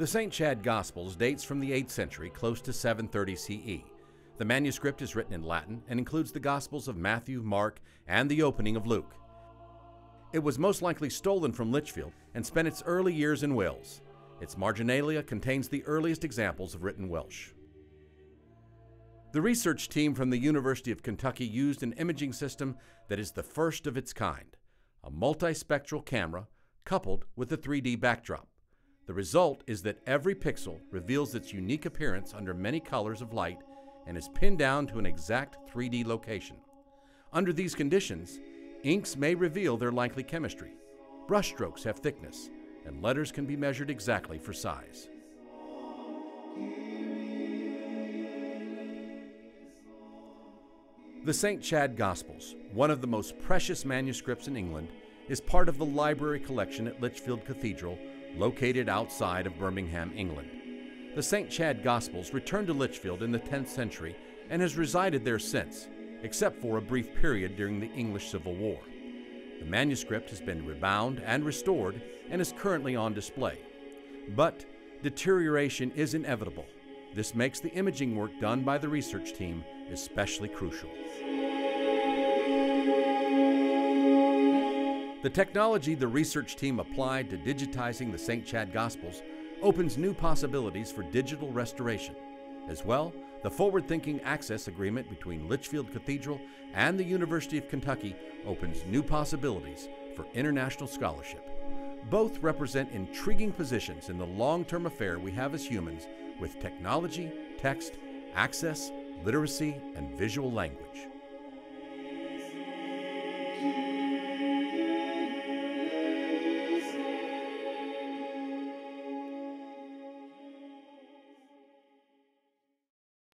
The St. Chad Gospels dates from the 8th century, close to 730 CE. The manuscript is written in Latin and includes the Gospels of Matthew, Mark, and the opening of Luke. It was most likely stolen from Lichfield and spent its early years in Wales. Its marginalia contains the earliest examples of written Welsh. The research team from the University of Kentucky used an imaging system that is the first of its kind, a multispectral camera coupled with a 3D backdrop. The result is that every pixel reveals its unique appearance under many colors of light and is pinned down to an exact 3D location. Under these conditions, inks may reveal their likely chemistry, brushstrokes have thickness, and letters can be measured exactly for size. The St. Chad Gospels, one of the most precious manuscripts in England, is part of the library collection at Lichfield Cathedral located outside of Birmingham, England. The St. Chad Gospels returned to Lichfield in the 10th century and has resided there since, except for a brief period during the English Civil War. The manuscript has been rebound and restored and is currently on display. But deterioration is inevitable. This makes the imaging work done by the research team especially crucial. The technology the research team applied to digitizing the St. Chad Gospels opens new possibilities for digital restoration. As well, the forward thinking access agreement between Lichfield Cathedral and the University of Kentucky opens new possibilities for international scholarship. Both represent intriguing positions in the long term affair we have as humans with technology, text, access, literacy, and visual language.